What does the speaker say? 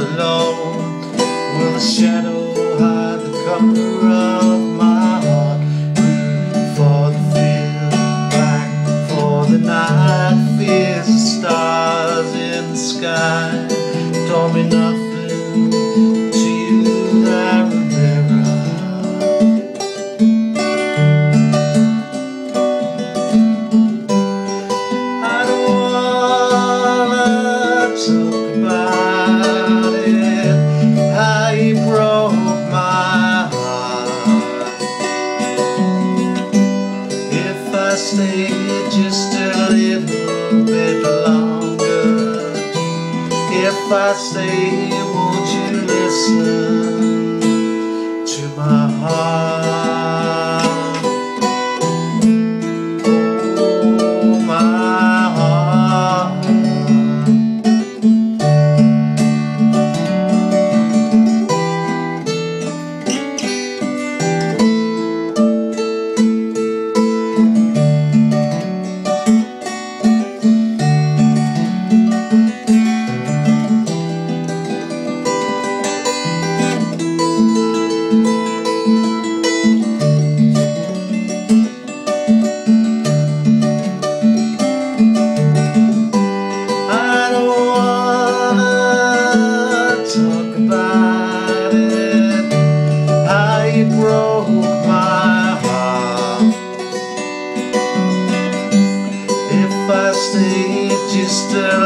alone. Will the shadow hide the cover of I stayed just a little bit longer? If I stay, won't you? still